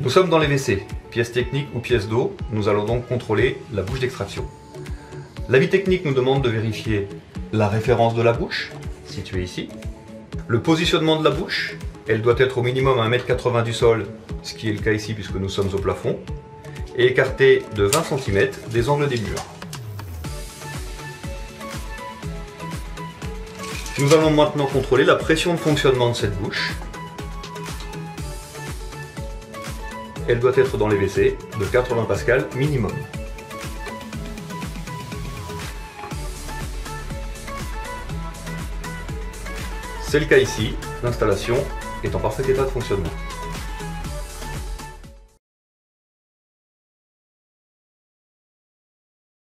Nous sommes dans les WC, pièces techniques ou pièces d'eau, nous allons donc contrôler la bouche d'extraction. L'avis technique nous demande de vérifier la référence de la bouche, située ici, le positionnement de la bouche, elle doit être au minimum à 1m80 du sol, ce qui est le cas ici puisque nous sommes au plafond, et écartée de 20 cm des angles des murs. Nous allons maintenant contrôler la pression de fonctionnement de cette bouche. Elle doit être dans les WC de 80 pascal minimum. C'est le cas ici, l'installation est en parfait état de fonctionnement.